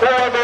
Bueno,